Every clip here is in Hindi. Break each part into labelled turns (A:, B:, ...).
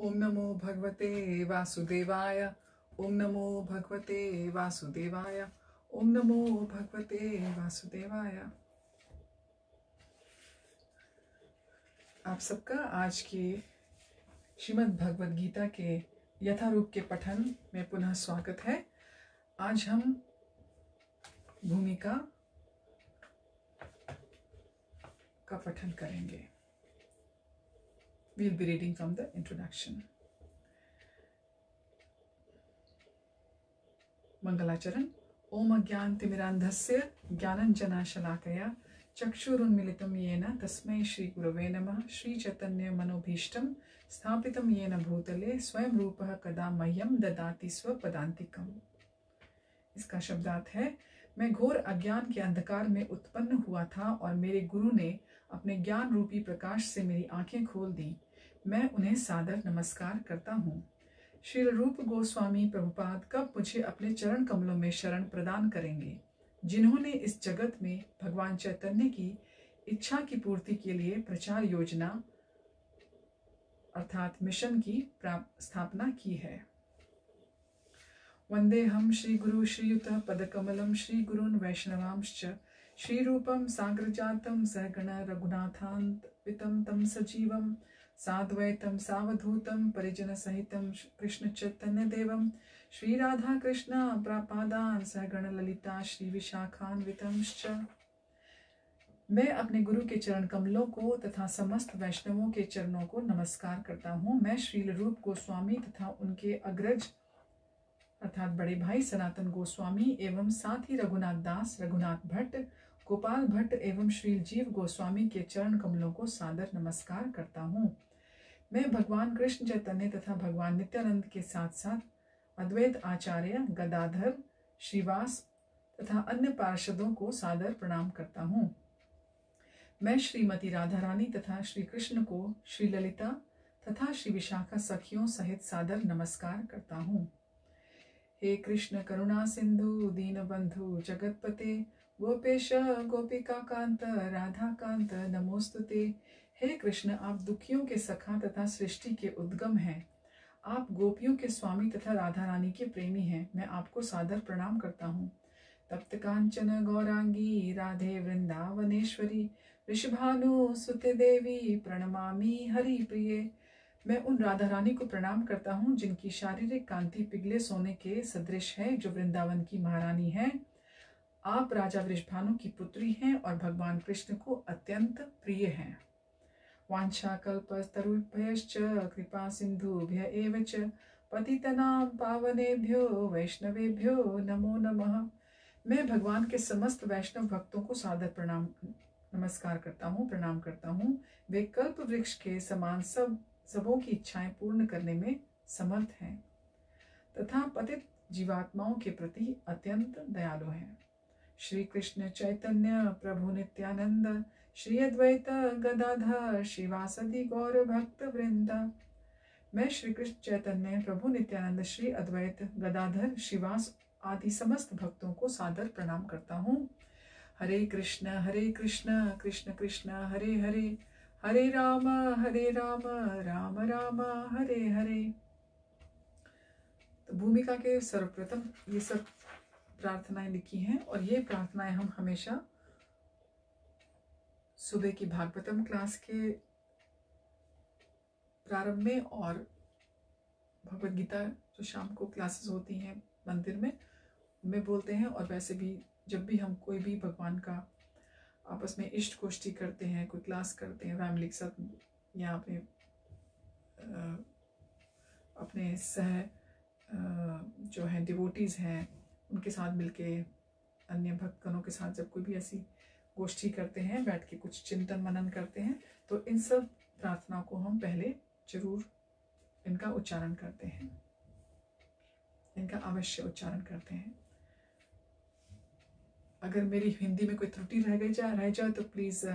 A: ॐ नमो भगवते वासुदेवाय। ओम नमो भगवते वासुदेवाय। ओम नमो भगवते वासुदेवाय। आप सबका आज के श्रीमद् भगवद गीता के यथारूप के पठन में पुनः स्वागत है। आज हम भूमिका का पठन करेंगे। We'll be reading from the introduction. मङ्गलाचरण ॐ अज्ञानतिमिरान्धस्य ज्ञानञ्जनाशलाकया चक्षुरुन्मिलितं येन तस्मै श्रीगुरवे नमः श्रीचैतन्यमनोभीष्टं स्थापितं येन भूतले स्वयं रूपः कदा मह्यं ददाति स्वपदान्तिकम् इसका शब्दार्थ है, मैं घोर अज्ञान के अंधकार में उत्पन्न हुआ था और मेरे गुरु ने अपने ज्ञान रूपी प्रकाश से मेरी आँखें खोल दी। मैं उन्हें सादर नमस्कार करता हूँ। श्री रूप गोस्वामी प्रभुपाद कब मुझे अपने चरण कमलों में शरण प्रदान करेंगे? जिन्होंने इस जगत में भगवान चैतन्य की इच्छा की पूर्ति के लिए प्रचार योजना अर्थात मिशन की स्थापना की है। वंदे हम श्री गुरु श्रीयुत पदकमलम श्री गुरुन् वैष्णवांश्च श्रीरूपं साग्रजातं सहगण रघुनाथान्वितं तं सजीवं साद्वैतं, सावधूतं, परिजनसहितं कृष्णचैतन्यदेवं, श्रीराधाकृष्ण प्रापादान्, सहगणललिता, श्रीविशाखान्वितंश्च। मैं अपने गुरु के चरण कमलों को तथा समस्त वैष्णवों के चरणों को नमस्कार करता हूँ। मैं श्रील रूप गोस्वामी तथा उनके अग्रज अर्थात बड़े भाई सनातन गोस्वामी एवं साथ ही रघुनाथ दास, रघुनाथ भट्ट, गोपाल भट्ट एवं श्री जीव गोस्वामी के चरण कमलों को सादर नमस्कार करता हूँ। मैं भगवान कृष्ण चैतन्य तथा भगवान नित्यानंद के साथ साथ अद्वैत आचार्य गदाधर, श्रीवास तथा अन्य पार्षदों को सादर प्रणाम करता हूँ। मैं श्रीमती राधा रानी तथा श्री कृष्ण को श्री ललिता तथा श्री विशाखा सखियों सहित सादर नमस्कार करता हूँ। हे कृष्ण करुणा सिंधु दीन बंधु जगतपते, गोपेश गोपिका कांत राधा कांत नमोस्तुते। हे कृष्ण, आप दुखियों के सखा तथा सृष्टि के उद्गम हैं। आप गोपियों के स्वामी तथा राधा रानी के प्रेमी हैं। मैं आपको सादर प्रणाम करता हूँ। तप्त कांचन, गौरांगी, राधे वृंदावनेश्वरी, ऋषभानु सुते देवी प्रणमामि हरि प्रिय मैं उन राधा रानी को प्रणाम करता हूँ जिनकी शारीरिक कांति पिघले सोने के सदृश है, जो वृंदावन की महारानी है। आप राजा वृषभानु की पुत्री हैं और भगवान कृष्ण को अत्यंत प्रिय हैं। वाञ्छाकल्पतरुभ्यश्च कृपा च पतितनां पावनेभ्यो, वैष्णवेभ्यो, नमो नमः। मैं भगवान के समस्त वैष्णव भक्तों को सादर प्रणाम, नमस्कार करता हूँ, प्रणाम करता हूँ। वे कल्प वृक्ष के समान सब, सबों की इच्छाएँ पूर्ण करने में समर्थ हैं तथा पतित जीवात्माओं के प्रति अत्यंत दयालु हैं। श्री कृष्ण चैतन्य प्रभु नित्यानंद श्री अद्वैत गदाधर शिवासदि गौर भक्त वृंद। मैं श्री कृष्ण चैतन्य, प्रभु नित्यानंद श्री अद्वैत गदाधर शिवास आदि समस्त भक्तों को सादर प्रणाम करता हूँ। हरे कृष्ण हरे कृष्ण कृष्ण कृष्ण, हरे हरे। हरे राम हरे राम राम राम, हरे हरे। तो भूमिका के सर्वप्रथम ये सब प्रार्थनाएँ लिखी हैं और ये प्रार्थनाएँ हम हमेशा सुबह की भागवतम क्लास के प्रारंभ में और भगवत गीता जो शाम को क्लासेस होती हैं मंदिर में में बोलते हैं और वैसे भी जब भी हम कोई भी भगवान का आपस में इष्ट गोष्ठी करते हैं, कोई क्लास करते हैं फैमिली के साथ या अपने अपने सह जो है डिवोटीज़ हैं, उनके साथ मिलके, अन्य भक्तगणों के साथ जब कोई भी ऐसी गोष्ठी करते हैं, बैठ के कुछ चिंतन मनन करते हैं तो इन सब प्रार्थनाओं को हम पहले ज़रूर इनका उच्चारण करते हैं। इनका अवश्य उच्चारण करते हैं। अगर मेरी हिंदी में कोई त्रुटि रह गई जाए रह जाए तो प्लीज़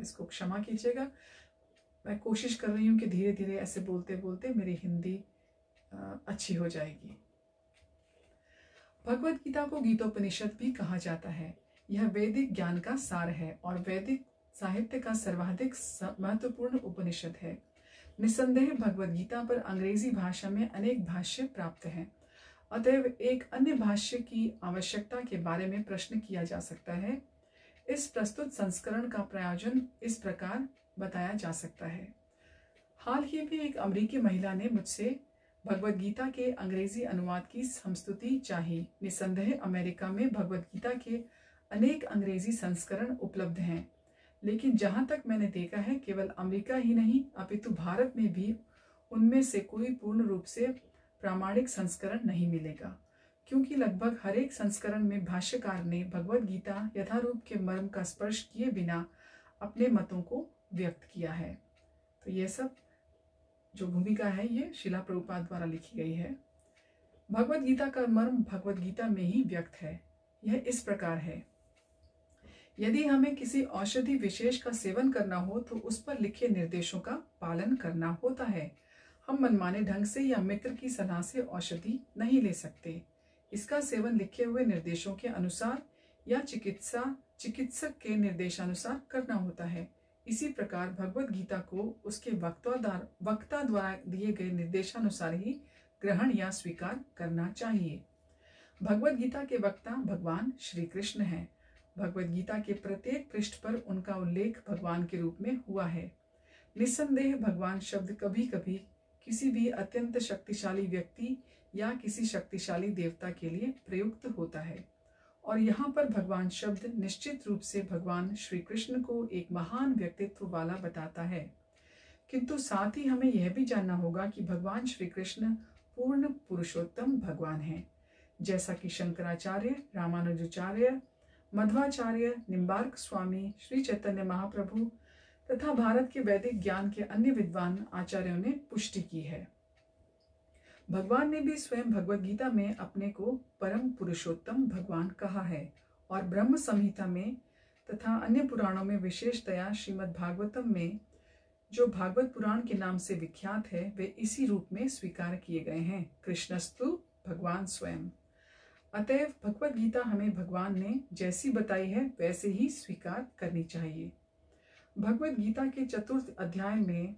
A: इसको क्षमा कीजिएगा। मैं कोशिश कर रही हूँ कि धीरे धीरे ऐसे बोलते बोलते मेरी हिंदी अच्छी हो जाएगी। भगवत गीता को गीतोपनिषद भी कहा जाता है। यह वैदिक ज्ञान का सार है और वैदिक साहित्य का सर्वाधिक महत्वपूर्ण उपनिषद है। निस्संदेह भगवत गीता पर अंग्रेज़ी भाषा में अनेक भाष्य प्राप्त हैं। अतएव एक अन्य भाष्य की आवश्यकता के बारे में प्रश्न किया जा सकता है। इस प्रस्तुत संस्करण का प्रयोजन इस प्रकार बताया जा सकता है। हाल ही में एक अमरीकी महिला ने मुझसे भगवत गीता के अंग्रेज़ी अनुवाद की संस्तुति चाही। निसंदेह अमेरिका में भगवत गीता के अनेक अंग्रेज़ी संस्करण उपलब्ध हैं, लेकिन जहाँ तक मैंने देखा है, केवल अमेरिका ही नहीं, अपितु भारत में भी उनमें से कोई पूर्ण रूप से प्रामाणिक संस्करण नहीं मिलेगा। क्योंकि लगभग हर एक संस्करण में भाष्यकार ने भगवत गीता, यथारूप के मर्म का स्पर्श किए बिना अपने मतों को व्यक्त किया है। तो ये सब जो भूमिका है, ये शिला प्रभुपाद द्वारा लिखी गई है। भगवत गीता का मर्म भगवत गीता में ही व्यक्त है। यह इस प्रकार है। यदि हमें किसी औषधि विशेष का सेवन करना हो तो उस पर लिखे निर्देशों का पालन करना होता है। हम मनमाने ढंग से या मित्र की सलाह से औषधि नहीं ले सकते। इसका सेवन लिखे हुए निर्देशों के अनुसार या चिकित्सा, चिकित्सक के निर्देशानुसार करना होता है। इसी प्रकार भगवत गीता को उसके वक्ता वक्ता द्वारा दिए गए निर्देशानुसार ही ग्रहण या स्वीकार करना चाहिए। भगवत गीता के वक्ता भगवान श्री कृष्ण है। भगवत गीता के प्रत्येक पृष्ठ पर उनका उल्लेख भगवान के रूप में हुआ है। निस्संदेह भगवान शब्द कभी कभी किसी भी अत्यंत शक्तिशाली व्यक्ति या किसी शक्तिशाली देवता के लिए प्रयुक्त होता है। और यहाँ पर भगवान शब्द निश्चित रूप से भगवान श्री कृष्ण को एक महान व्यक्तित्व वाला बताता है। किंतु साथ ही हमें यह भी जानना होगा कि भगवान श्री कृष्ण पूर्ण पुरुषोत्तम भगवान हैं। जैसा कि शंकराचार्य, रामानुजाचार्य मध्वाचार्य निम्बार्क स्वामी, श्री चैतन्य महाप्रभु तथा भारत के वैदिक ज्ञान के अन्य विद्वान आचार्यों ने पुष्टि की है। भगवान ने भी स्वयं भगवत गीता में अपने को परम पुरुषोत्तम भगवान कहा है और ब्रह्म संहिता में तथा अन्य पुराणों में विशेषतया श्रीमद् भागवतम में जो भागवत पुराण के नाम से विख्यात है, वे इसी रूप में स्वीकार किए गए हैं। कृष्णस्तु, भगवान स्वयं। अतएव भगवत गीता हमें भगवान ने जैसी बताई है, वैसे ही स्वीकार करनी चाहिए। भगवत गीता के चतुर्थ अध्याय में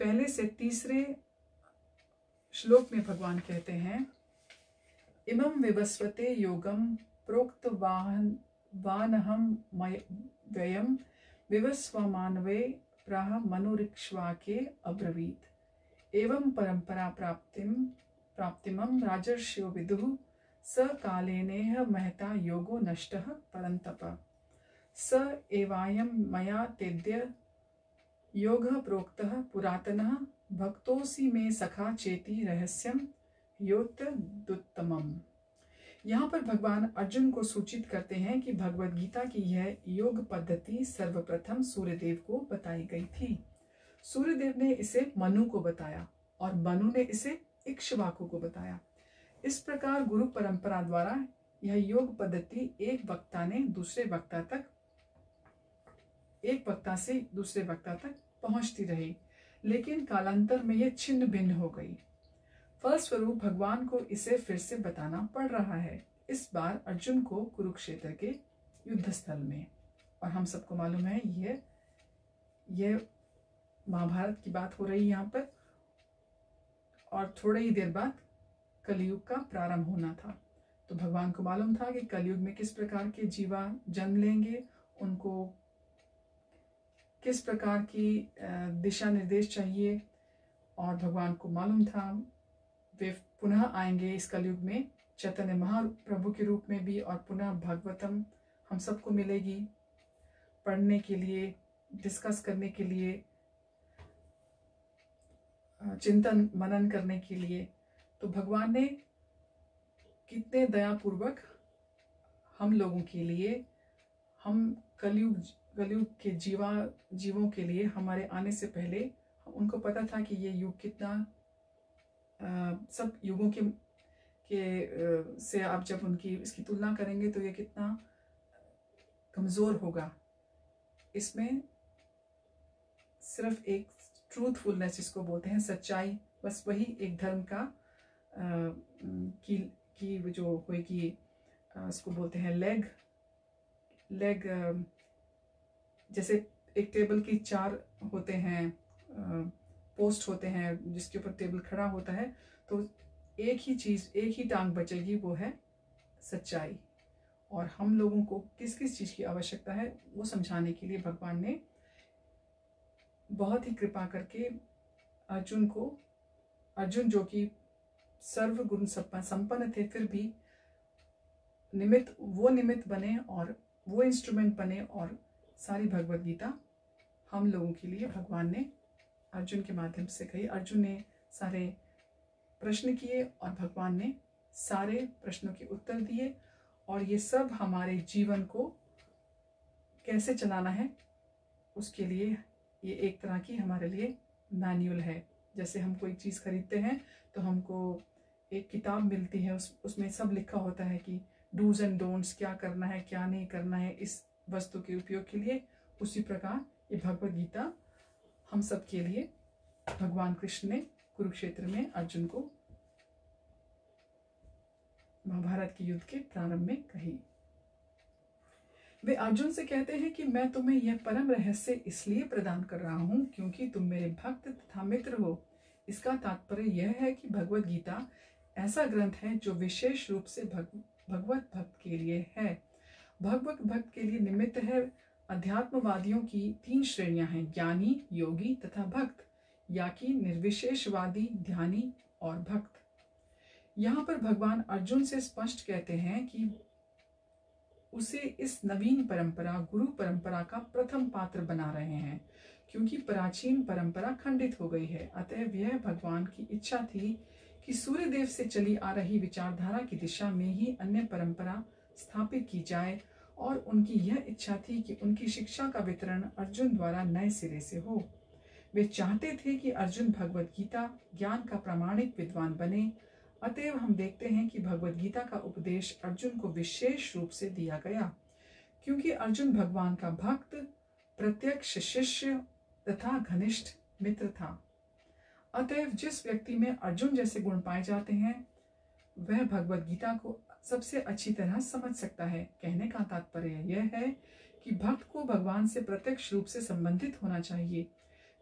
A: पहले से तीसरे श्लोक में भगवान कहते हैं, इमं विवस्वते योगम प्रोक्त वाहन वानहम व्ययम विवस्वमानवे प्राह मनुरिक्ष्वा के अब्रवीत। एवं परंपरा प्राप्तिम प्राप्तिमं राजर्ष्यो विदुः, स कालेनेह महता योगो नष्टः परन्तप। स एवायं मया तेद्य योग प्रोक्त पुरातन भक्तोसी में सखा चेती रहस्यम योत्तम यहाँ पर भगवान अर्जुन को सूचित करते हैं कि भगवत गीता की यह योग पद्धति सर्वप्रथम सूर्यदेव को बताई गई थी। सूर्यदेव ने इसे मनु को बताया और मनु ने इसे इक्ष्वाकु को बताया। इस प्रकार गुरु परंपरा द्वारा यह योग पद्धति एक वक्ता ने दूसरे वक्ता तक, एक वक्ता से दूसरे वक्ता तक पहुँचती रही, लेकिन कालांतर में यह छिन्न भिन्न हो गई। फलस्वरूप भगवान को इसे फिर से बताना पड़ रहा है। इस बार अर्जुन को कुरुक्षेत्र के युद्ध स्थल में। और हम सबको मालूम है, यह महाभारत की बात हो रही यहाँ पर। और थोड़े ही देर बाद कलयुग का प्रारंभ होना था। तो भगवान को मालूम था कि कलयुग में किस प्रकार के जीवा जन्म लेंगे, उनको किस प्रकार की दिशा निर्देश चाहिए, और भगवान को मालूम था। वे पुनः आएँगे इस कलयुग में, चैतन्य महाप्रभु के रूप में भी, और पुनः भागवतम हम सबको मिलेगी। पढ़ने के लिए डिस्कस करने के लिए चिंतन मनन करने के लिए। तो भगवान ने कितने दयापूर्वक हम लोगों के लिए हम कलयुग कलयुग के जीवा जीवों के लिए हमारे आने से पहले उनको पता था कि ये युग कितना आ, सब युगों के के से आप जब उनकी इसकी तुलना करेंगे तो ये कितना कमज़ोर होगा। इसमें सिर्फ़ एक ट्रूथफुलनेस जिसको बोलते हैं, सच्चाई, बस वही एक धर्म का की की जो होगी उसको बोलते हैं लेग लेग जैसे एक टेबल की चार होते हैं पोस्ट होते हैं, जिसके ऊपर टेबल खड़ा होता है तो एक ही चीज़, एक ही टांग बचेगी, वो है सच्चाई। और हम लोगों को किस किस चीज़ की आवश्यकता है, वो समझाने के लिए भगवान ने बहुत ही कृपा करके अर्जुन को, अर्जुन जो कि सर्व गुण संपन्न थे, फिर भी निमित्त, वो निमित्त बने और वो इंस्ट्रूमेंट बने और सारी भगवत गीता हम लोगों के लिए भगवान ने अर्जुन के माध्यम से कही। अर्जुन ने सारे प्रश्न किए और भगवान ने सारे प्रश्नों के उत्तर दिए और ये सब हमारे जीवन को कैसे चलाना है, उसके लिए ये एक तरह की हमारे लिए मैनुअल है। जैसे हम कोई चीज़ खरीदते हैं तो हमको एक किताब मिलती है, उस, उसमें सब लिखा होता है कि डूज एंड डोंट्स, क्या करना है, क्या नहीं करना है, इस वस्तु के उपयोग के लिए। उसी प्रकार ये भगवत गीता हम सब के लिए भगवान कृष्ण ने कुरुक्षेत्र में अर्जुन को महाभारत के युद्ध के प्रारंभ में कही। वे अर्जुन से कहते हैं कि मैं तुम्हें यह परम रहस्य इसलिए प्रदान कर रहा हूँ क्योंकि तुम मेरे भक्त तथा मित्र हो। इसका तात्पर्य यह है कि भगवत गीता ऐसा ग्रंथ है जो विशेष रूप से भग, भगवत भक्त के लिए है। भगवत भक्त के लिए निमित्त है अध्यात्मवादियों की तीन श्रेणियाँ हैं ज्ञानी योगी तथा भक्त या कि निर्विशेषवादी ध्यानी और भक्त। यहाँ पर भगवान अर्जुन से स्पष्ट कहते हैं कि उसे इस नवीन परंपरा, गुरु परंपरा का प्रथम पात्र बना रहे हैं, क्योंकि प्राचीन परंपरा खंडित हो गई है। अतः यह भगवान की इच्छा थी कि सूर्य देव से चली आ रही विचारधारा की दिशा में ही अन्य परंपरा स्थापित की जाए, और उनकी यह इच्छा थी कि उनकी शिक्षा का वितरण अर्जुन द्वारा नए सिरे से हो। वे चाहते थे कि अर्जुन भगवत गीता, ज्ञान का प्रामाणिक विद्वान बने अतएव हम देखते हैं कि भगवत गीता का उपदेश अर्जुन को विशेष रूप से दिया गया, क्योंकि अर्जुन भगवान का भक्त, प्रत्यक्ष शिष्य तथा घनिष्ठ मित्र था। अतएव जिस व्यक्ति में अर्जुन जैसे गुण पाए जाते हैं, वह भगवत गीता को सबसे अच्छी तरह समझ सकता है। कहने का तात्पर्य यह है कि भक्त को भगवान से प्रत्यक्ष रूप से संबंधित होना चाहिए।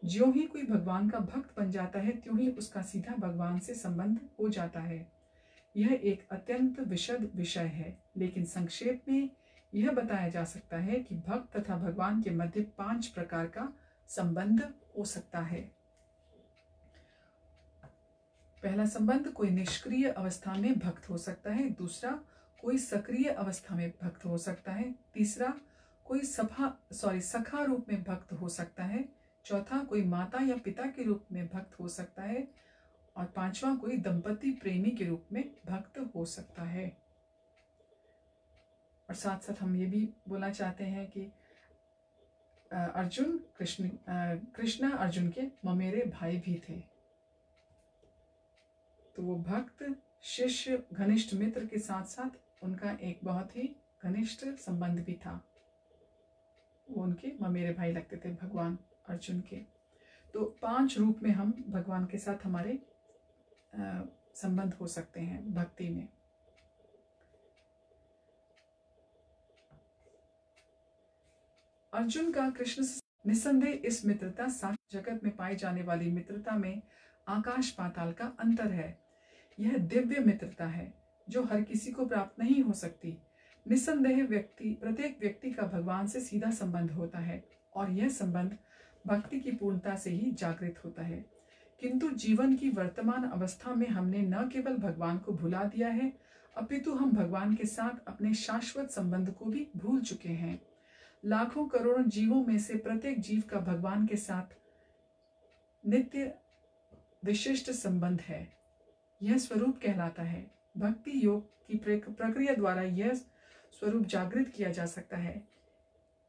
A: ज्यों ही कोई भगवान का भक्त बन जाता है, त्यों ही उसका सीधा भगवान से संबंध हो जाता है। यह एक अत्यंत विशद विषय है, लेकिन संक्षेप में यह बताया जा सकता है कि भक्त तथा भगवान के मध्य पाँच प्रकार का संबंध हो सकता है। पहला संबंध कोई निष्क्रिय अवस्था में भक्त हो सकता है, दूसरा कोई सक्रिय अवस्था में भक्त हो सकता है, तीसरा कोई सभा सॉरी सखा रूप में भक्त हो सकता है चौथा, कोई माता या पिता के रूप में भक्त हो सकता है और पांचवा, कोई दंपति प्रेमी के रूप में भक्त हो सकता है। और साथ साथ हम ये भी बोलना चाहते हैं कि अर्जुन कृष्ण कृष्णा अर्जुन के ममेरे भाई भी थे। तो वो भक्त, शिष्य, घनिष्ठ मित्र के साथ साथ उनका एक बहुत ही घनिष्ठ संबंध भी था। वो उनके ममेरे भाई लगते थे, भगवान। अर्जुन के। तो पाँच रूप में हम भगवान के साथ हमारे संबंध हो सकते हैं भक्ति में। अर्जुन का कृष्ण निसंदेह इस मित्रता सात जगत में पाई जाने वाली मित्रता में आकाश पाताल का अंतर है। यह दिव्य मित्रता है, जो हर किसी को प्राप्त नहीं हो सकती। निसंदेह व्यक्ति, प्रत्येक व्यक्ति का भगवान से सीधा संबंध होता है और यह संबंध भक्ति की पूर्णता से ही जागृत होता है। किंतु जीवन की वर्तमान अवस्था में हमने न केवल भगवान को भुला दिया है, अपितु हम भगवान के साथ अपने शाश्वत संबंध को भी भूल चुके हैं। लाखों करोड़ों जीवों में से प्रत्येक जीव का भगवान के साथ नित्य विशिष्ट संबंध है। यह स्वरूप कहलाता है। भक्ति योग की प्रक्रिया द्वारा यह स्वरूप जागृत किया जा सकता है।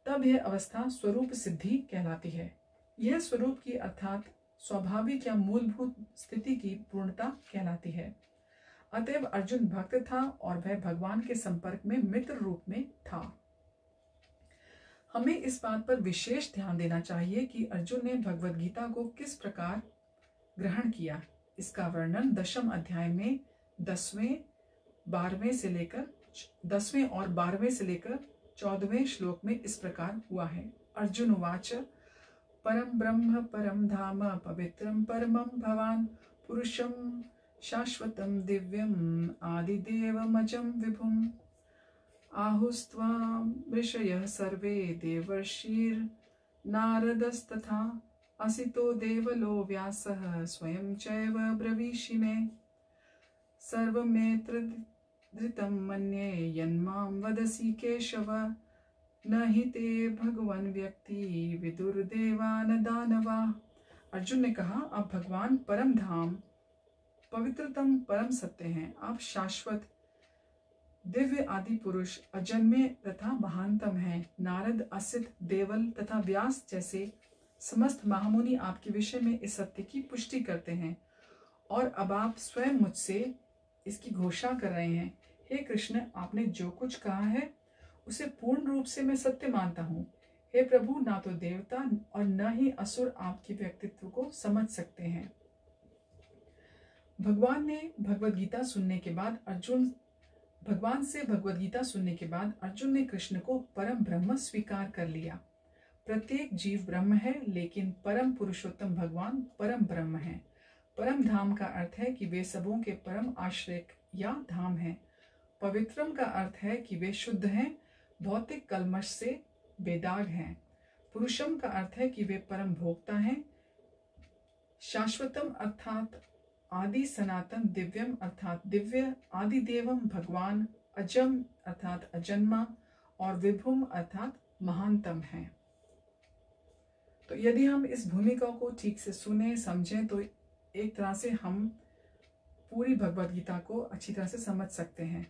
A: तब यह अवस्था स्वरूप सिद्धि कहलाती है। यह स्वरूप की अर्थात स्वाभाविक या मूलभूत स्थिति की पूर्णता कहलाती है। अतएव अर्जुन भक्त था और वह भगवान के संपर्क में मित्र रूप में था। हमें इस बात पर विशेष ध्यान देना चाहिए कि अर्जुन ने भगवत गीता को किस प्रकार ग्रहण किया। इसका वर्णन दशम अध्याय में दसवें, बारहवें से लेकर दसवें और बारहवें से लेकर चौदहवें श्लोक में इस प्रकार हुआ है। अर्जुन वाच परम ब्रह्म परम धाम पवित्रम परमं भवान् पुरुषं, शाश्वतं दिव्यम्, आदिदेवमजं विभुम्। आहुस्त्वां ऋषयः सर्वे देवर्षिर्नारदस्तथा असितो देवलो व्यासः स्वयं चैव ब्रवीषि मे। सर्वमेतद्धृतं मन्ये यन्मां वदसि केशव। न हि ते भगवान व्यक्ति विदुर देवान दानवा। अर्जुन ने कहा, आप भगवान परम धाम, पवित्रतम परम सत्य हैं। आप शाश्वत, दिव्य आदि पुरुष, अजन्मे तथा महानतम हैं। नारद, असित, देवल तथा व्यास जैसे समस्त महामुनि आपके विषय में इस सत्य की पुष्टि करते हैं और अब आप स्वयं मुझसे इसकी घोषणा कर रहे हैं। हे कृष्ण, आपने जो कुछ कहा है उसे पूर्ण रूप से मैं सत्य मानता हूँ। हे प्रभु, ना तो देवता और न ही असुर आपके व्यक्तित्व को समझ सकते हैं। भगवान ने भगवत गीता सुनने के बाद अर्जुन, भगवान से भगवत गीता सुनने के बाद अर्जुन ने कृष्ण को परम ब्रह्म स्वीकार कर लिया। प्रत्येक जीव ब्रह्म है, लेकिन परम पुरुषोत्तम भगवान परम ब्रह्म है। परम धाम का अर्थ है कि वे सबों के परम आश्रय या धाम है। पवित्रम का अर्थ है कि वे शुद्ध हैं भौतिक कलमश से बेदाग हैं। पुरुषम का अर्थ है कि वे परम भोक्ता हैं। शाश्वतम अर्थात आदि सनातन दिव्यम अर्थात दिव्य आदि देवम भगवान अजम अर्थात अजन्मा और विभुम अर्थात महानतम है। तो यदि हम इस भूमिका को ठीक से सुने, समझें तो एक तरह से हम पूरी भगवत गीता को अच्छी तरह से समझ सकते हैं।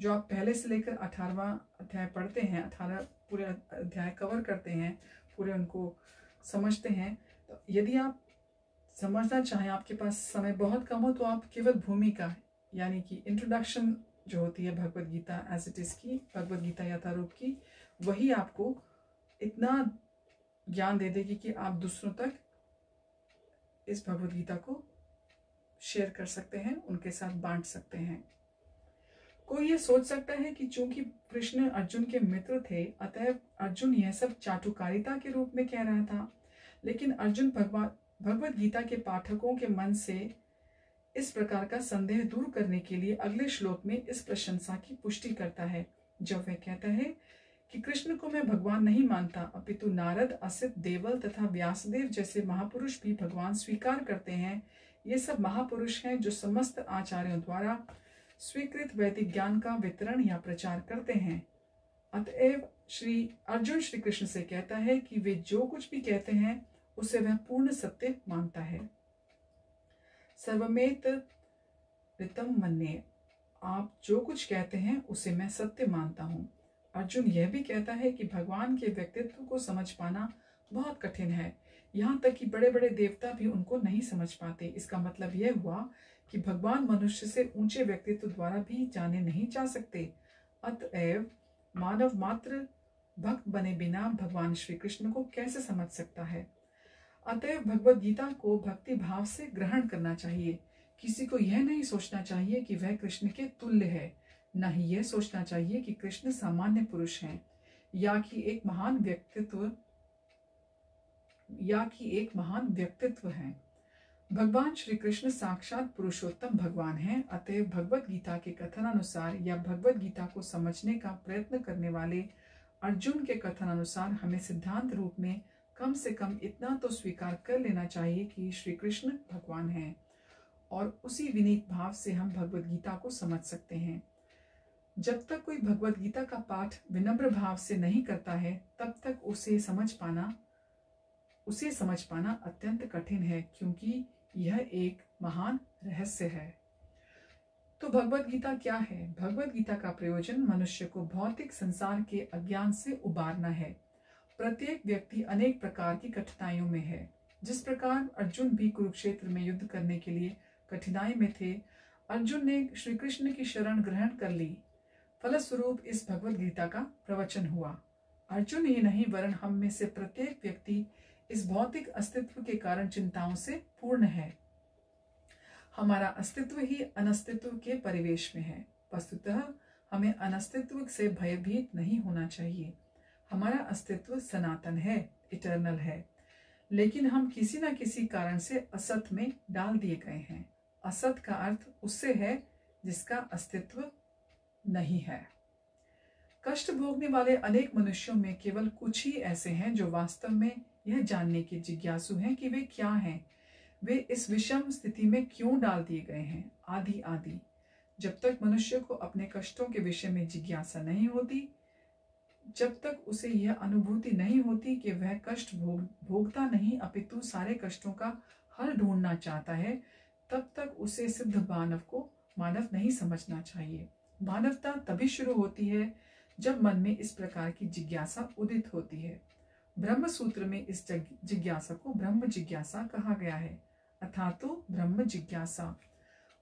A: जो आप पहले से लेकर अठारवा अध्याय पढ़ते हैं, अठारह पूरे अध्याय कवर करते हैं, पूरे उनको समझते हैं तो यदि आप समझना चाहें, आपके पास समय बहुत कम हो तो आप केवल भूमिका यानी कि इंट्रोडक्शन जो होती है Bhagavad Gita as it is की भगवत गीता यथारूप की, वही आपको इतना ज्ञान दे देगी कि आप दूसरों तक इस भगवत गीता को शेयर कर सकते हैं, उनके साथ बांट सकते हैं। कोई ये सोच सकता है कि चूँकि कृष्ण अर्जुन के मित्र थे, अतः अर्जुन यह सब चाटुकारिता के रूप में कह रहा था। लेकिन अर्जुन भगवान भगवत गीता के पाठकों के मन से इस प्रकार का संदेह दूर करने के लिए अगले श्लोक में इस प्रशंसा की पुष्टि करता है, जब वह कहता है कि कृष्ण को मैं भगवान नहीं मानता, अपितु नारद, असित, देवल तथा व्यासदेव जैसे महापुरुष भी भगवान स्वीकार करते हैं। ये सब महापुरुष हैं जो समस्त आचार्यों द्वारा स्वीकृत वैदिक ज्ञान का वितरण या प्रचार करते हैं। अतएव श्री अर्जुन श्री कृष्ण से कहता है कि वे जो कुछ भी कहते हैं, उसे वह पूर्ण सत्य मानता है। सर्वमेत ऋतम मन्य। आप जो कुछ कहते हैं, उसे मैं सत्य मानता हूँ। अर्जुन यह भी कहता है कि भगवान के व्यक्तित्व को समझ पाना बहुत कठिन है। यहाँ तक कि बड़े बड़े देवता भी उनको नहीं समझ पाते। इसका मतलब यह हुआ कि भगवान मनुष्य से ऊँचे व्यक्तित्व द्वारा भी जाने नहीं जा सकते। अतएव मानव मात्र भक्त बने बिना भगवान श्री कृष्ण को कैसे समझ सकता है? अतएव भगवत गीता को भक्ति भाव से ग्रहण करना चाहिए। किसी को यह नहीं सोचना चाहिए कि वह कृष्ण के तुल्य है। न ही यह सोचना चाहिए कि कृष्ण सामान्य पुरुष हैं, या कि एक महान व्यक्तित्व, या कि एक महान व्यक्तित्व है। भगवान श्री कृष्ण साक्षात पुरुषोत्तम भगवान हैं अतः भगवत गीता के कथन अनुसार या भगवत गीता को समझने का प्रयत्न करने वाले अर्जुन के कथन अनुसार हमें सिद्धांत रूप में कम से कम इतना तो स्वीकार कर लेना चाहिए कि श्री कृष्ण भगवान हैं और उसी विनीत भाव से हम भगवत गीता को समझ सकते हैं। जब तक कोई भगवत गीता का पाठ विनम्र भाव से नहीं करता है, तब तक उसे समझ पाना, उसे समझ पाना अत्यंत कठिन है, क्योंकि यह एक महान रहस्य है। तो भगवत गीता क्या है? भगवत गीता का प्रयोजन मनुष्य को भौतिक संसार के अज्ञान से उबारना है। प्रत्येक व्यक्ति अनेक प्रकार की कठिनाइयों में है। जिस प्रकार अर्जुन भी कुरुक्षेत्र में युद्ध करने के लिए कठिनाई में थे, अर्जुन ने श्री कृष्ण की शरण ग्रहण कर ली। फलस्वरूप इस भगवत गीता का प्रवचन हुआ। अर्जुन ही नहीं वरण हम में से प्रत्येक व्यक्ति इस भौतिक अस्तित्व के कारण चिंताओं से पूर्ण है। हमारा अस्तित्व ही अनस्तित्व के परिवेश में है। वस्तुतः हमें अनस्तित्व से भयभीत नहीं होना चाहिए। हमारा अस्तित्व सनातन है इटर्नल है। लेकिन हम किसी न किसी कारण से असत में डाल दिए गए हैं। असत का अर्थ उससे है जिसका अस्तित्व नहीं है। कष्ट भोगने वाले अनेक मनुष्यों में केवल कुछ ही ऐसे हैं जो वास्तव में यह जानने के जिज्ञासु हैं कि वे क्या हैं। वे इस विषम स्थिति में क्यों डाल दिए गए हैं? आदि आदि। जब तक मनुष्य को अपने कष्टों के विषय में जिज्ञासा नहीं होती, जब तक उसे यह अनुभूति नहीं होती कि वह कष्ट भोग, भोगता नहीं, अपितु सारे कष्टों का हल ढूंढना चाहता है, तब तक उसे सिद्ध मानव को, मानव नहीं समझना चाहिए। मानवता तभी शुरू होती है जब मन में इस प्रकार की जिज्ञासा उदित होती है। ब्रह्म सूत्र में इस जिज्ञासा को ब्रह्म जिज्ञासा कहा गया है, अर्थात तो ब्रह्म जिज्ञासा।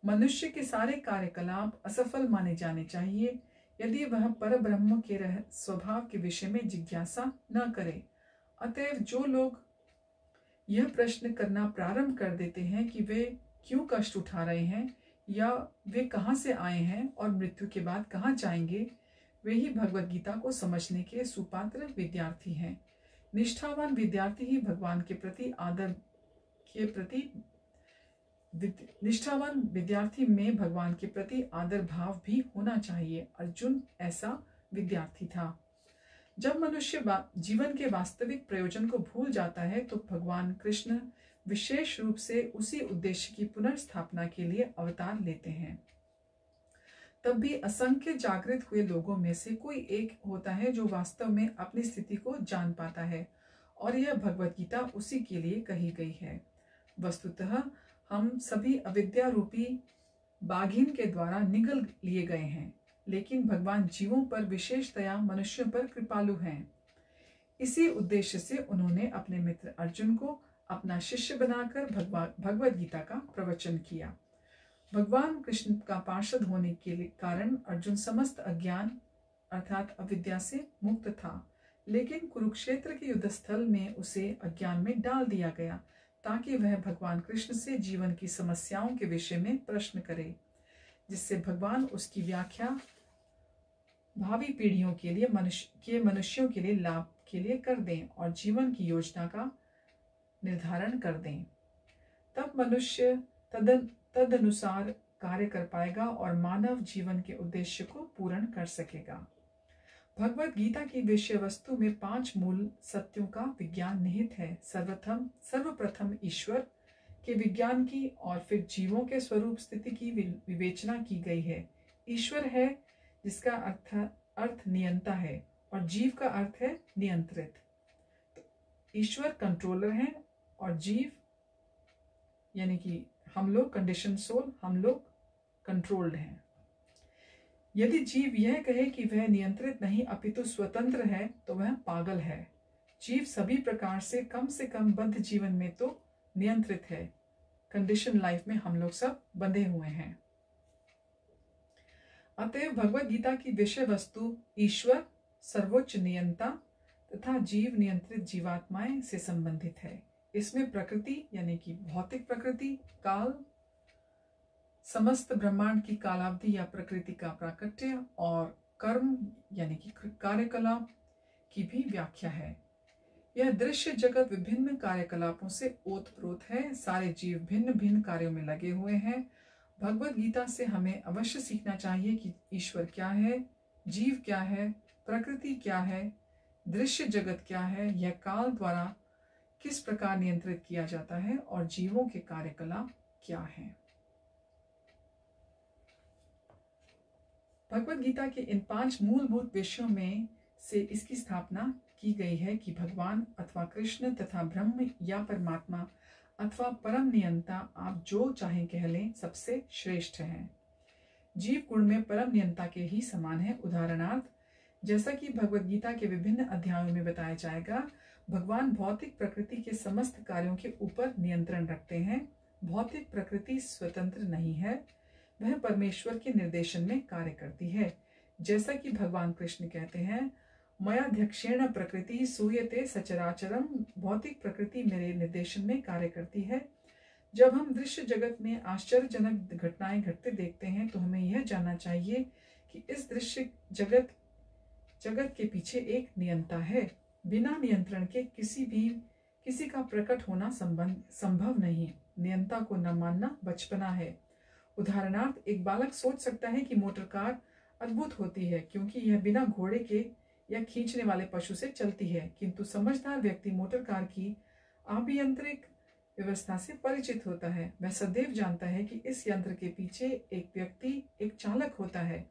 A: मनुष्य के सारे कार्यकलाप असफल माने जाने चाहिए, यदि वह पर ब्रह्म के रह, स्वभाव के विषय में जिज्ञासा न करे। अतएव जो लोग यह प्रश्न करना प्रारंभ कर देते हैं कि वे क्यों कष्ट उठा रहे हैं, या वे कहाँ से आए हैं और मृत्यु के बाद कहाँ जाएँगे, वे ही भगवत गीता को समझने के सुपात्र विद्यार्थी हैं। निष्ठावान विद्यार्थी ही भगवान के प्रति आदर के प्रति निष्ठावान विद्यार्थी में भगवान के प्रति आदर भाव भी होना चाहिए। अर्जुन ऐसा विद्यार्थी था। जब मनुष्य जीवन के वास्तविक प्रयोजन को भूल जाता है तो भगवान कृष्ण विशेष रूप से उसी उद्देश्य की पुनर्स्थापना के लिए अवतार लेते हैं। तब भी असंख्य जागृत हुए लोगों में से कोई एक होता है जो वास्तव में अपनी स्थिति को जान पाता है, और यह भगवत गीता उसी के लिए कही गई है। वस्तुतः हम सभी अविद्या रूपी बाघिन के द्वारा निगल लिए गए हैं, लेकिन भगवान जीवों पर विशेषतया मनुष्यों पर कृपालु हैं। इसी उद्देश्य से उन्होंने अपने मित्र अर्जुन को अपना शिष्य बनाकर भगवत गीता का प्रवचन किया। भगवान कृष्ण का पार्षद होने के कारण अर्जुन समस्त अज्ञान अर्थात अविद्या से मुक्त था। लेकिन कुरुक्षेत्र के युद्ध स्थल में उसे अज्ञान में डाल दिया गया, ताकि वह भगवान कृष्ण से जीवन की समस्याओं के विषय में प्रश्न करे, जिससे भगवान उसकी व्याख्या भावी पीढ़ियों के लिए मनुष्य, के मनुष्यों के लिए लाभ के लिए कर दें और जीवन की योजना का निर्धारण कर दें। तब मनुष्य तद तदनुसार कार्य कर पाएगा और मानव जीवन के उद्देश्य को पूर्ण कर सकेगा। भगवत गीता की विषय वस्तु में पाँच मूल सत्यों का विज्ञान निहित है। सर्वप्रथम सर्वप्रथम ईश्वर के विज्ञान की और फिर जीवों के स्वरूप स्थिति की विवेचना की गई है। ईश्वर है, जिसका अर्थ अर्थ नियंता है और जीव का अर्थ है नियंत्रित। ईश्वर कंट्रोलर है और जीव, यानी कि हम लोग कंडीशन सोल हम लोग कंट्रोल्ड हैं। यदि जीव यह कहे कि वह नियंत्रित नहीं, अपितु स्वतंत्र है तो वह पागल है। जीव सभी प्रकार से कम से कम बद्ध जीवन में तो नियंत्रित है। कंडीशन लाइफ में हम लोग सब बंधे हुए हैं। अतएव भगवत गीता की विषय वस्तु ईश्वर, सर्वोच्च नियंता तथा जीव नियंत्रित जीवात्माएँ से संबंधित है। इसमें प्रकृति, यानी कि भौतिक प्रकृति, काल, समस्त ब्रह्मांड की कालावधि या प्रकृति का प्राकट्य और कर्म, यानी कि कार्यकलाप की भी व्याख्या है। यह दृश्य जगत विभिन्न कार्यकलापों से ओतप्रोत है। सारे जीव भिन्न भिन्न कार्यों में लगे हुए हैं। भगवत गीता से हमें अवश्य सीखना चाहिए कि ईश्वर क्या है, जीव क्या है, प्रकृति क्या है, दृश्य जगत क्या है। यह काल द्वारा किस प्रकार नियंत्रित किया जाता है और जीवों के कार्यकलाप क्या है? भगवत गीता के इन पाँच मूलभूत विषयों में से इसकी स्थापना की गई है कि भगवान अथवा कृष्ण तथा ब्रह्म या परमात्मा अथवा परम नियंता आप जो चाहे कह लें, सबसे श्रेष्ठ हैं। जीव गुण में परम नियंता के ही समान है। उदाहरणार्थ, जैसा कि भगवत गीता के विभिन्न अध्यायों में बताया जाएगा भगवान भौतिक प्रकृति के समस्त कार्यों के ऊपर नियंत्रण रखते हैं। भौतिक प्रकृति स्वतंत्र नहीं है। वह परमेश्वर के निर्देशन में कार्य करती है। जैसा कि भगवान कृष्ण कहते हैं मयाध्यक्षेण प्रकृति सूयते सचराचरम। भौतिक प्रकृति मेरे निर्देशन में कार्य करती है। जब हम दृश्य जगत में आश्चर्यजनक घटनाएँ घटते देखते हैं तो हमें यह जानना चाहिए कि इस दृश्य जगत जगत के पीछे एक नियंता है। बिना नियंत्रण के किसी भी, किसी का प्रकट होना संबंध, संभव नहीं। नियंता को न मानना बचपना है। उदाहरणार्थ, एक बालक सोच सकता है कि मोटर कार अद्भुत होती है, क्योंकि यह बिना घोड़े के या खींचने वाले पशु से चलती है। किंतु समझदार व्यक्ति मोटर कार की अभियंत्रिक व्यवस्था से परिचित होता है। वह सदैव जानता है कि इस यंत्र के पीछे एक व्यक्ति, एक चालक होता है।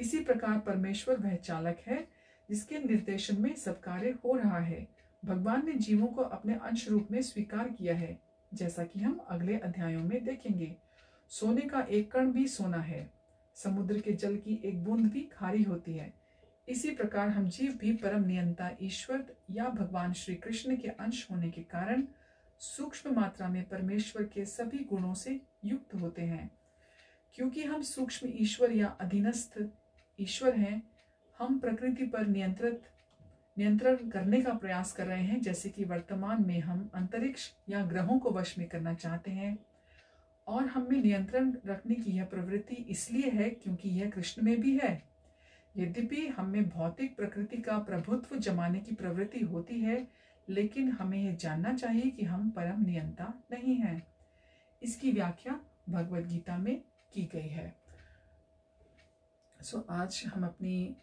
A: इसी प्रकार परमेश्वर वह चालक है जिसके निर्देशन में सब कार्य हो रहा है। भगवान ने जीवों को अपने अंश रूप में स्वीकार किया है, जैसा कि हम अगले अध्यायों में देखेंगे। सोने का एक कण भी सोना है। समुद्र के जल की एक बूंद भी खारी होती है। इसी प्रकार हम जीव भी परम नियंता, ईश्वर या भगवान श्री कृष्ण के अंश होने के कारण सूक्ष्म मात्रा में परमेश्वर के सभी गुणों से युक्त होते हैं। क्योंकि हम सूक्ष्म ईश्वर या अधीनस्थ ईश्वर हैं हम प्रकृति पर नियंत्रित नियंत्रण करने का प्रयास कर रहे हैं जैसे कि वर्तमान में हम अंतरिक्ष या ग्रहों को वश में करना चाहते हैं। और हम में नियंत्रण रखने की यह प्रवृत्ति इसलिए है क्योंकि यह कृष्ण में भी है। यद्यपि हमें भौतिक प्रकृति का प्रभुत्व जमाने की प्रवृत्ति होती है लेकिन हमें यह जानना चाहिए कि हम परम नियंता नहीं हैं। इसकी व्याख्या भगवत गीता में की गई है। सो so, आज हम अपनी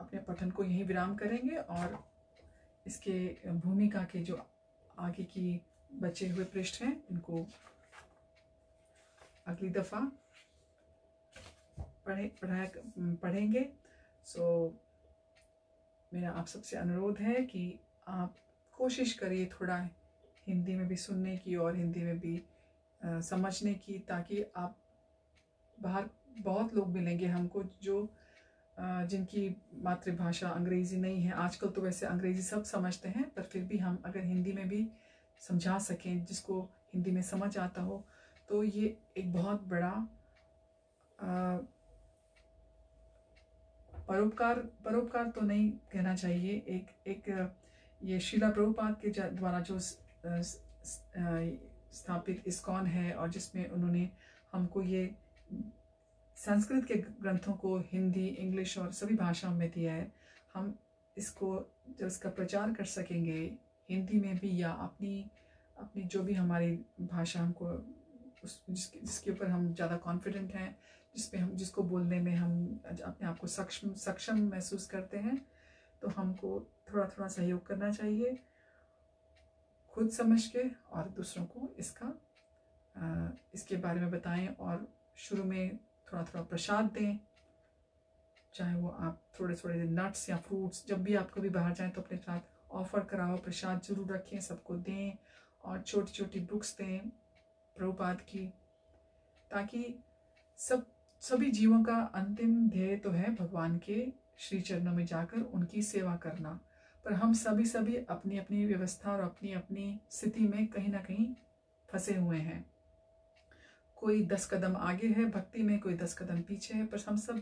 A: अपने पठन को यही विराम करेंगे और इसके भूमिका के जो आगे की बचे हुए पृष्ठ हैं इनको अगली दफ़ा पढ़े पढ़ाया पढ़ेंगे। सो मेरा आप सबसे अनुरोध है कि आप कोशिश करिए थोड़ा हिंदी में भी सुनने की और हिंदी में भी आ, समझने की ताकि आप बाहर बहुत लोग मिलेंगे हमको जो जिनकी मातृभाषा अंग्रेज़ी नहीं है। आजकल तो वैसे अंग्रेज़ी सब समझते हैं, पर फिर भी हम अगर हिंदी में भी समझा सकें, जिसको हिंदी में समझ आता हो तो ये एक बहुत बड़ा परोपकार परोपकार तो नहीं कहना चाहिए। एक एक ये शिला प्रभुपाद के द्वारा जो स्थापित इस्कॉन है और जिसमें उन्होंने हमको ये संस्कृत के ग्रंथों को हिंदी, इंग्लिश और सभी भाषाओं में दिया है। हम इसको जब इसका प्रचार कर सकेंगे, हिंदी में भी या अपनी अपनी जो भी हमारी भाषा हमको उस जिसके जिसके ऊपर हम ज़्यादा कॉन्फिडेंट हैं जिसपे हम, जिसको बोलने में हम अपने आप को सक्षम सक्षम महसूस करते हैं तो हमको थोड़ा थोड़ा सहयोग करना चाहिए, खुद समझ के और दूसरों को इसका इसके बारे में बताएँ और शुरू में थोड़ा थोड़ा प्रसाद दें, चाहे वो आप थोड़े थोड़े नट्स या फ्रूट्स जब भी आप कभी बाहर जाएँ तो अपने साथ ऑफ़र कराओ, प्रसाद ज़रूर रखें, सबको दें और छोटी छोटी बुक्स दें प्रभुपाद की, ताकि सब, सभी जीवों का अंतिम ध्येय तो है भगवान के श्री चरणों में जाकर उनकी सेवा करना। पर हम सभी सभी अपनी अपनी व्यवस्था और अपनी अपनी स्थिति में कहीं ना कहीं फंसे हुए हैं। कोई दस कदम आगे है, भक्ति में कोई दस कदम पीछे है, पर हम सब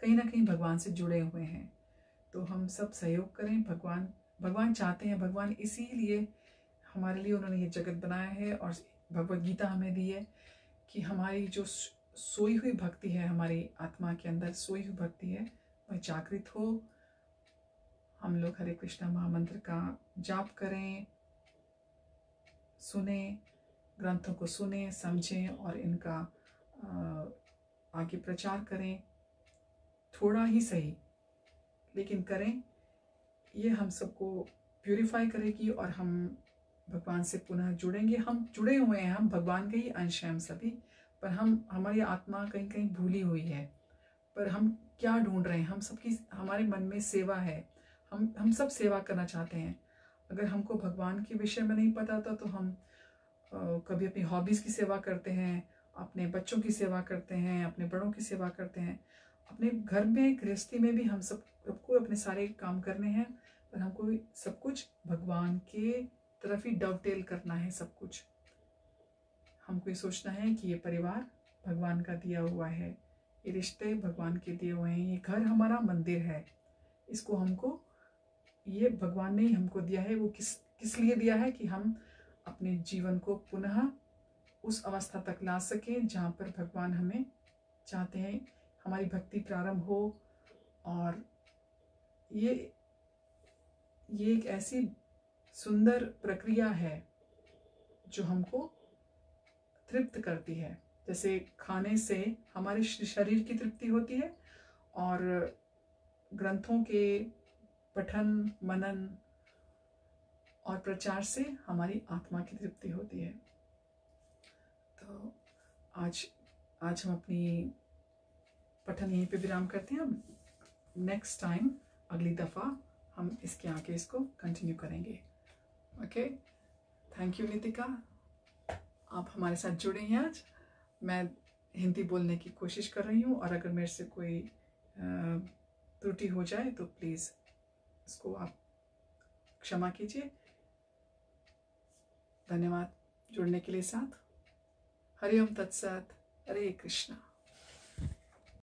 A: कहीं ना कहीं भगवान से जुड़े हुए हैं। तो हम सब सहयोग करें, भगवान भगवान चाहते हैं, भगवान इसीलिए हमारे लिए उन्होंने ये जगत बनाया है और भगवत गीता हमें दी है कि हमारी जो सोई हुई भक्ति है, हमारी आत्मा के अंदर सोई हुई भक्ति है, वह जागृत हो। हम लोग हरे कृष्णा महामंत्र का जाप करें, सुने। ग्रंथों को सुने, समझें और इनका आगे प्रचार करें। थोड़ा ही सही, लेकिन करें। ये हम सबको प्यूरिफाई करेगी और हम भगवान से पुनः जुड़ेंगे। हम जुड़े हुए हैं, हम भगवान के ही अंश हैं हम सभी, पर हम, हमारी आत्मा कहीं कहीं भूली हुई है। पर हम क्या ढूंढ रहे हैं? हम सबकी, हमारे मन में सेवा है। हम हम सब सेवा करना चाहते हैं। अगर हमको भगवान के विषय में नहीं पता था तो हम कभी अपनी हॉबीज़ की सेवा करते हैं, अपने बच्चों की सेवा करते हैं, अपने बड़ों की सेवा करते हैं। अपने घर में गृहस्थी में भी हम सब, सबको अपने सारे काम करने हैं, पर हमको सब कुछ भगवान के तरफ़ ही डवटेल करना है सब कुछ। हमको ये सोचना है कि ये परिवार भगवान का दिया हुआ है, ये रिश्ते भगवान के दिए हुए हैं, ये घर हमारा मंदिर है। इसको हमको, ये भगवान ने ही हमको दिया है, वो किस किस लिए दिया है कि हम अपने जीवन को पुनः उस अवस्था तक ला सकें जहाँ पर भगवान हमें चाहते हैं हमारी भक्ति प्रारंभ हो। और ये ये एक ऐसी सुंदर प्रक्रिया है जो हमको तृप्त करती है। जैसे खाने से हमारे शरीर की तृप्ति होती है और ग्रंथों के पठन, मनन और प्रचार से हमारी आत्मा की तृप्ति होती है। तो आज आज हम अपनी पठन यहीं पे विराम करते हैं। नेक्स्ट टाइम अगली दफ़ा हम इसके आगे इसको कंटिन्यू करेंगे। ओके थैंक यू नितिका आप हमारे साथ जुड़े हैं आज। मैं हिंदी बोलने की कोशिश कर रही हूँ और अगर मेरे से कोई त्रुटि हो जाए तो प्लीज़ इसको आप क्षमा कीजिए। धन्यवाद जुड़ने के लिए साथ। हरिओम तत्सत। हरे कृष्णा।